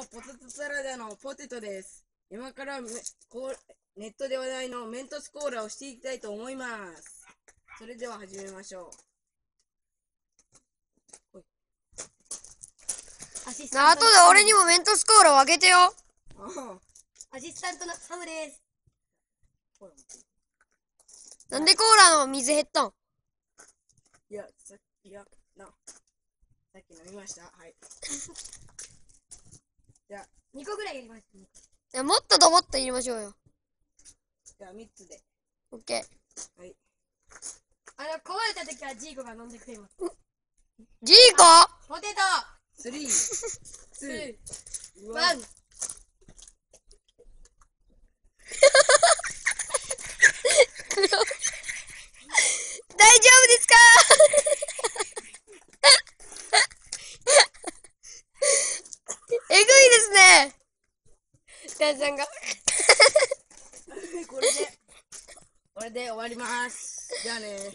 もポテトサラダのポテトです。今からめこうネットで話題のメントスコーラをしていきたいと思います。それでは始めましょアシスなあ、後で俺にもメントスコーラをあげてよ。アシスタントのサムです。なんでコーラの水減ったん？いや、さっき、いや、な。さっき飲みました。はい。じゃあ、2個ぐらいやりました、ね。いや、もっとともっと入れましょうよ。じゃあ3つで。オッケー。はい。あの、壊れた時はジーコが飲んでくれます。ジーコ？ポテト3、2、ワン1。大丈夫ですかえぐいですね。ダンさんが。これで、これで終わります。じゃあね。